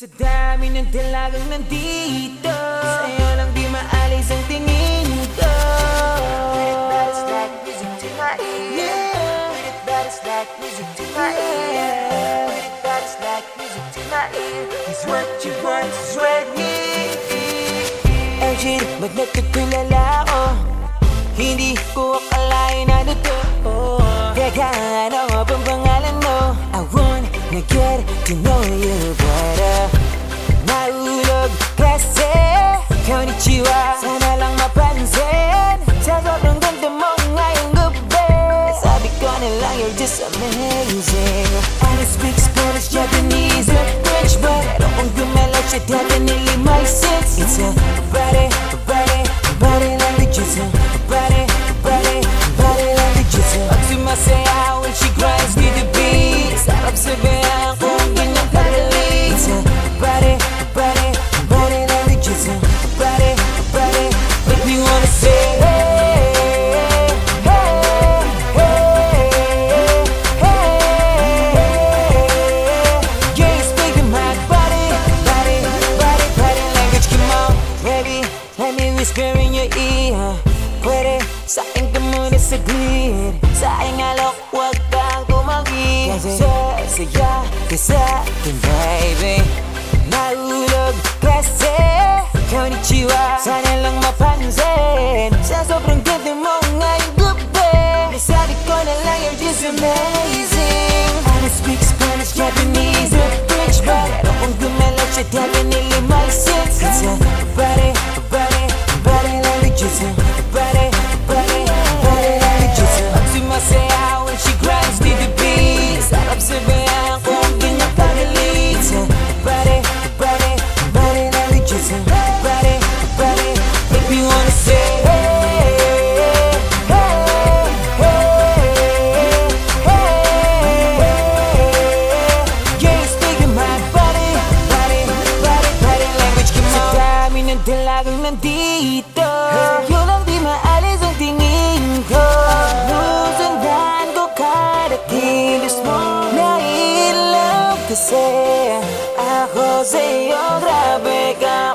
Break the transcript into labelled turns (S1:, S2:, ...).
S1: Sa dami ng dalagang nandito Sa'yo lang di maalis ang tingin ko
S2: With it that is like music to my ear. With it like music to my ear. With it like music to my ear.
S1: It's what you want, it's right here LG, ba't nagkatulala ako? Get to know you better Nahulog kasi Konnichiwa. Sana lang mapansin. Sa sobrang ganda mo ngayong gabi. Sabi ko na lang you're just amazing. I speak Spanish, Japanese, and French But pero kung gumalaw siya definitely my sense It's a whisper in your ear. Pwede sa akin ka muna saglit Sa aking alok, huwag kang tumagi Kasi sasaya ka sa akin, baby. Nahulog kasi Konnichiwa. Sana lang mapansin Sa sobrang ganda mo ngayong gabi Nasabi ko na lang you're just amazing. I don't speak Spanish, Japanese, or French But kung gumalaw siya definitely my sense It's a body, Nailaw kasi Ako sa'yo grabe ka